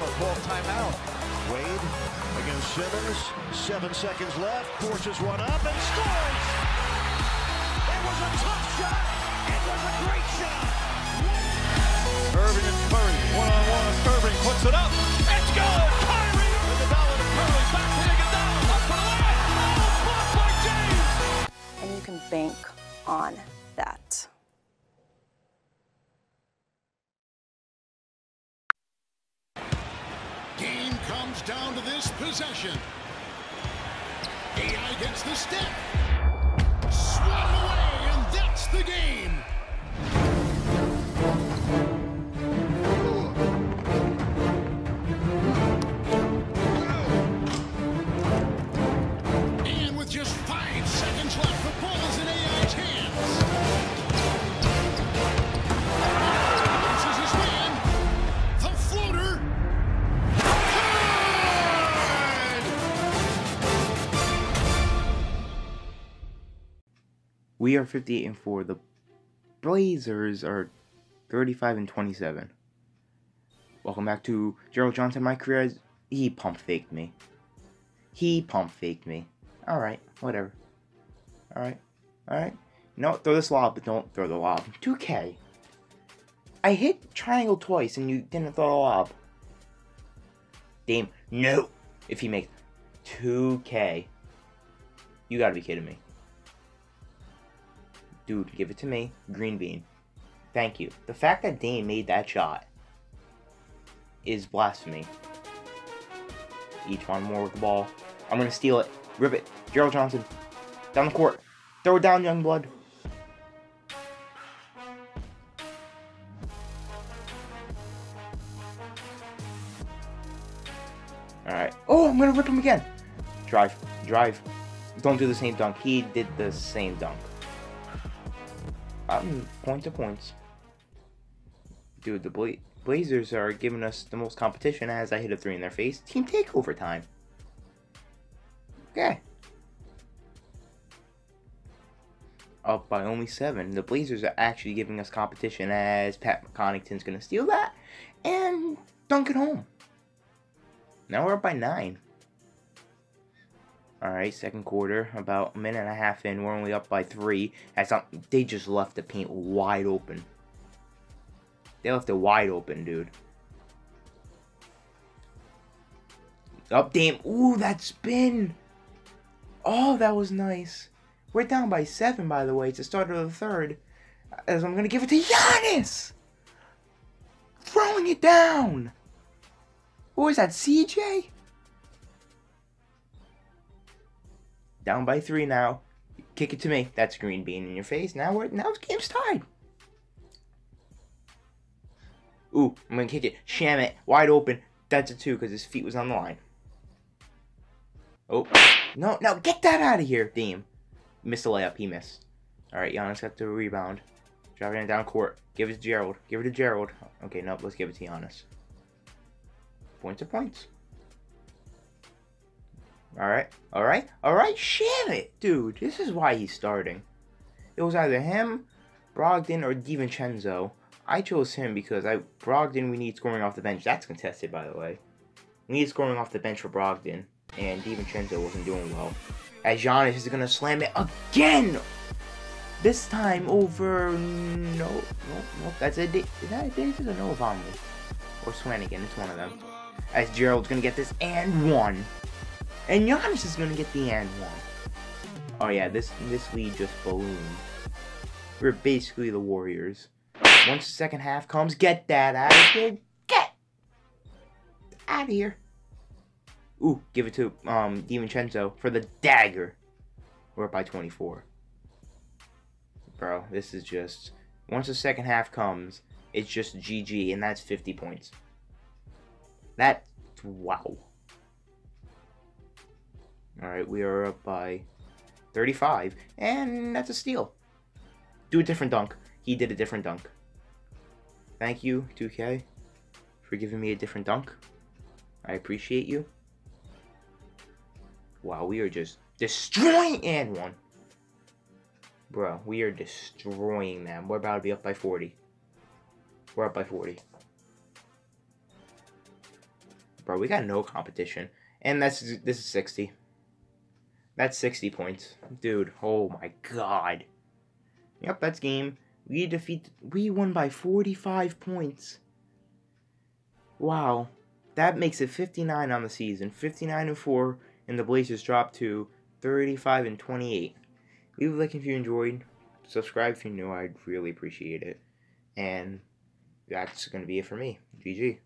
Ball timeout. Wade against Simmons. Seven seconds left. Forces one up and scores. It was a tough shot. It was a great shot. Irving and Curry, one-on-one. Irving puts it up. It's good. Kyrie with to Curry. Back to Iguodala. Up for the layup. Oh, blocked by James. and you can bank on that. Down to this possession. AI gets the step. Swat away, and that's the game. We are 58 and 4. The Blazers are 35 and 27. Welcome back to Gerald Johnson. My career is. He pump faked me. He pump faked me. Alright, whatever. Alright, alright. No, throw this lob, but don't throw the lob. 2K. I hit triangle twice and you didn't throw the lob. Dame, no! If he makes 2K. You gotta be kidding me. Dude, give it to me. Green bean. Thank you. The fact that Dame made that shot is blasphemy. Each one more with the ball. I'm gonna steal it. Rip it. Gerald Johnson. Down the court. Throw it down, young blood. Alright. Oh, I'm gonna rip him again. Drive. Drive. Don't do the same dunk. He did the same dunk. Um, point to points. Dude, the Bla- Blazers are giving us the most competition as I hit a three in their face. Team takeover time. Okay. Up by only seven. The Blazers are actually giving us competition as Pat Connaughton's going to steal that and dunk it home. Now we're up by nine. Alright, second quarter, about a minute and a half in, we're only up by three. Um, they just left the paint wide open. They left it wide open, dude. Up, damn. Ooh, that spin. Oh, that was nice. We're down by seven, by the way. It's the start of the third. As I'm going to give it to Giannis. Throwing it down. What was that, CJ? Down by three now. Kick it to me. That's green bean in your face. Now we're now it's game's tied. Ooh, I'm gonna kick it. Sham it. Wide open. That's a two because his feet was on the line. Oh. No, no, get that out of here, Deem. Missed a layup. He missed. Alright, Giannis got the rebound. Driving it down court. Give it to Gerald. Give it to Gerald. Okay, no, let's give it to Giannis. Points are points. Alright, alright, alright, sham it! Dude, this is why he's starting. It was either him, Brogdon, or DiVincenzo. I chose him because I Brogdon we need scoring off the bench. That's contested by the way. We need scoring off the bench for Brogdon. And DiVincenzo wasn't doing well. As Giannis is gonna slam it again! This time over no no no that's a is that a or no? Or Swanigan, it's one of them. As Gerald's gonna get this and one. And Giannis is gonna get the and one. Oh yeah, this this lead just ballooned. We're basically the Warriors. Once the second half comes, get that out of here. Get out of here. Ooh, give it to um DiVincenzo for the dagger. We're up by 24. Bro, this is just once the second half comes, it's just GG, and that's 50 points. That's wow. Alright, we are up by 35, and that's a steal. Do a different dunk. He did a different dunk. Thank you, 2K, for giving me a different dunk. I appreciate you. Wow, we are just destroying and one. Bro, we are destroying them. We're about to be up by 40. We're up by 40. bro. We got no competition, and that's this is sixty. That's sixty points, dude. Oh my god. Yep, that's game. We defeat. We won by forty-five points. Wow, that makes it fifty-nine on the season. Fifty-nine and four, and the Blazers drop to thirty-five and twenty-eight. Leave a like if you enjoyed. Subscribe if you're new. I'd really appreciate it. And that's gonna be it for me. GG.